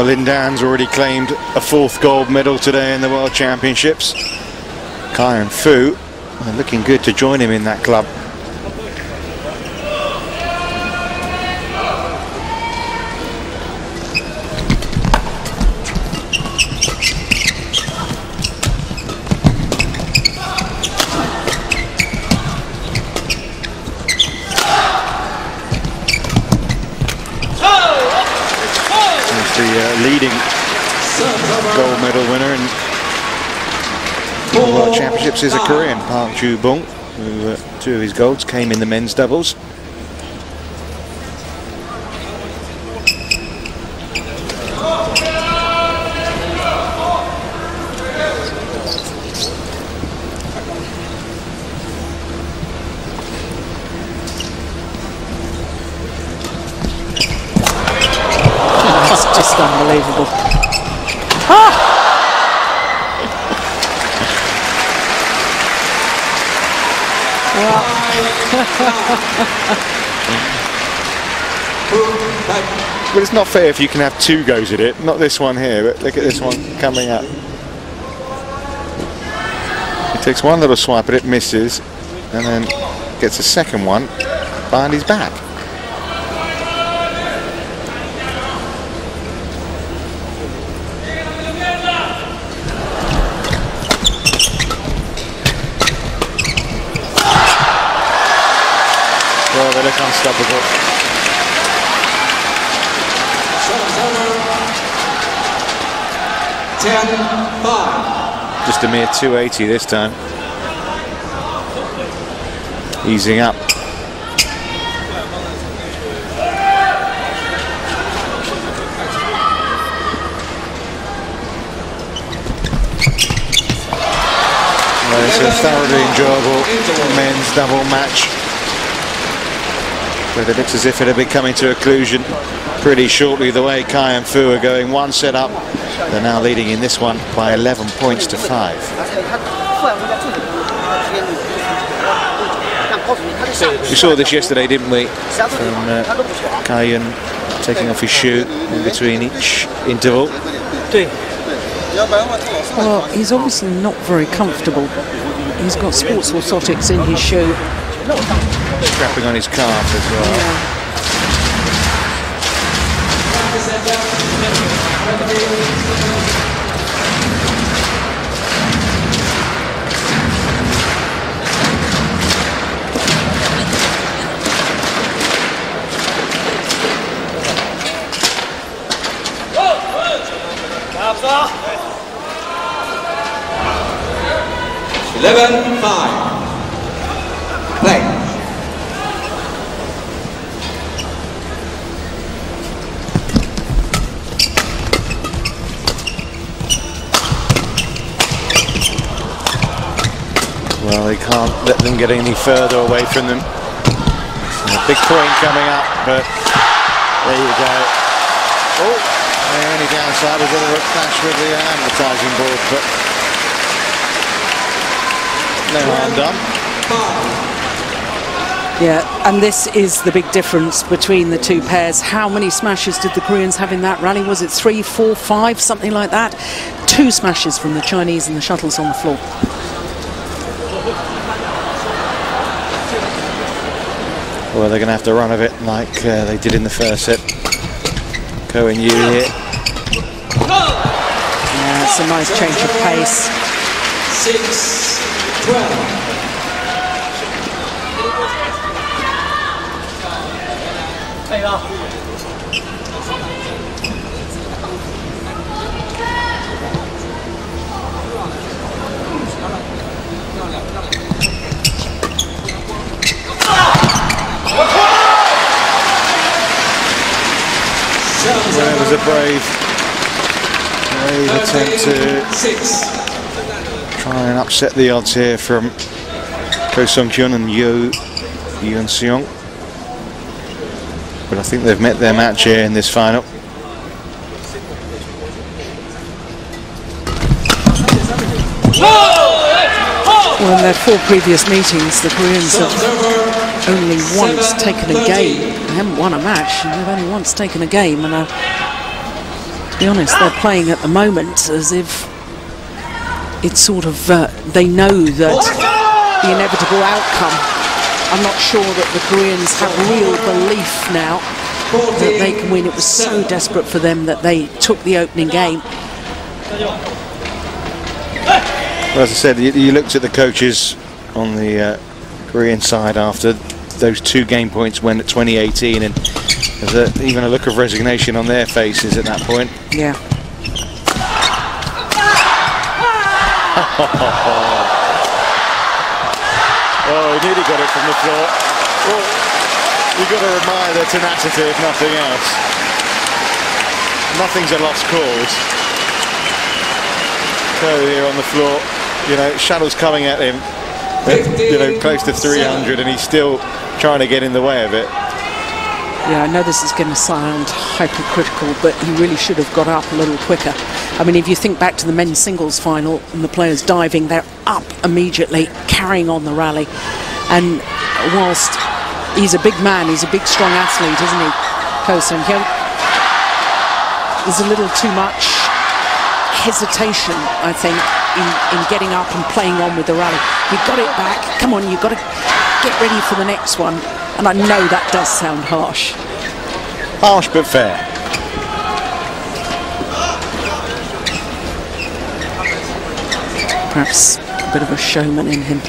Well, Lin Dan's already claimed a fourth gold medal today in the World Championships. And Fu looking good to join him in that club. The uh, leading gold medal winner in the World Championships is a Korean, Park Joo Bong, who uh, two of his golds came in the men's doubles. Unbelievable. But it's not fair if you can have two goes at it. Not this one here, but look at this one coming up. He takes one little swipe at it, misses, and then gets a second one behind his back. They look unstoppable. Ten, five. Just a mere 280 this time. Easing up. Well, it's a thoroughly enjoyable men's double match. But it looks as if it'll be coming to a conclusion pretty shortly the way Cai and Fu are going one set up. They're now leading in this one by 11 points to 5. We saw this yesterday, didn't we? From uh, taking off his shoe in between each interval. Well, he's obviously not very comfortable. He's got sports orthotics in his shoe. Strapping on his calf as well. Eleven, five. Play. Well, they can't let them get any further away from them. A big point coming up, but there you go. Oh, and only downside of a clash with the advertising board, but no harm done. Yeah, and this is the big difference between the two pairs. How many smashes did the Koreans have in that rally? Was it three, four, five, something like that? Two smashes from the Chinese and the shuttles on the floor. Well, they're going to have to run of it like uh, they did in the first set. Cohen Yu here. Yeah, it's a nice change of pace. Six, twelve. Well, it was a brave, brave attempt to try and upset the odds here from Ko Sung Hyun and Yoo Yeon Seong. But I think they've met their match here in this final. Well, in their four previous meetings, the Koreans have only once taken a game. They haven't won a match, and they've only once taken a game. And uh, be honest, they're playing at the moment as if it's sort of uh, they know that the inevitable outcome. I'm not sure that the Koreans have real belief now that they can win. It was so desperate for them that they took the opening game. Well, as I said, you, you looked at the coaches on the uh, Korean side after those two game points when at 2018, and there's a, even a look of resignation on their faces at that point. Yeah. Oh, he nearly got it from the floor. Well, you've got to admire their tenacity, if nothing else. Nothing's a lost cause. So here on the floor, you know, shadows coming at him, you know, close to 300, and he's still trying to get in the way of it. Yeah, I know this is going to sound hypercritical, but he really should have got up a little quicker. I mean, if you think back to the men's singles final and the players diving, they're up immediately, carrying on the rally. And whilst he's a big man, he's a big, strong athlete, isn't he, Ko? There's a little too much hesitation, I think, in, in getting up and playing on with the rally. You've got it back. Come on, you've got to get ready for the next one. And I know that does sound harsh. Harsh but fair. Perhaps a bit of a showman in him.